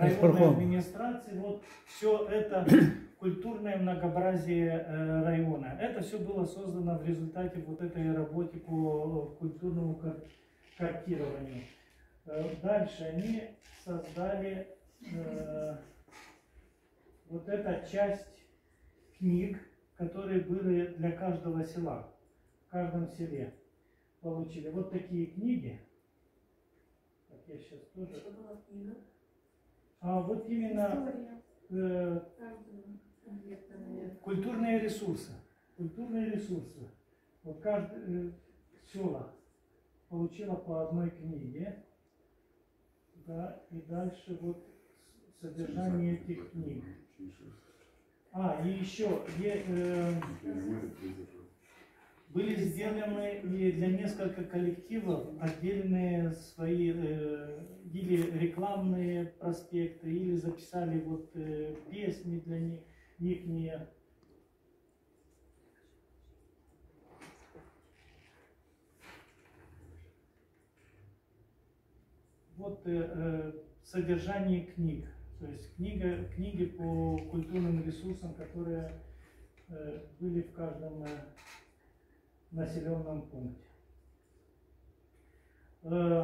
районной администрации. Вот все это культурное многообразие э, района. Это все было создано в результате вот этой работы по культурному кар- картированию. Э, Дальше они создали э, вот эта часть книг, которые были для каждого села, в каждом селе получили. Вот такие книги. Так, я сейчас тоже. Что была книга? А вот именно э, культурные ресурсы. Культурные ресурсы. Вот каждое село получило по одной книге. Да, и дальше вот содержание этих книг. А, и еще е- э, были сделаны и для нескольких коллективов отдельные свои э, или рекламные проспекты, или записали вот э, песни для них, ихние. Вот э, э, содержание книг, то есть книга, книги по культурным ресурсам, которые э, были в каждом э, населенном пункте. Э,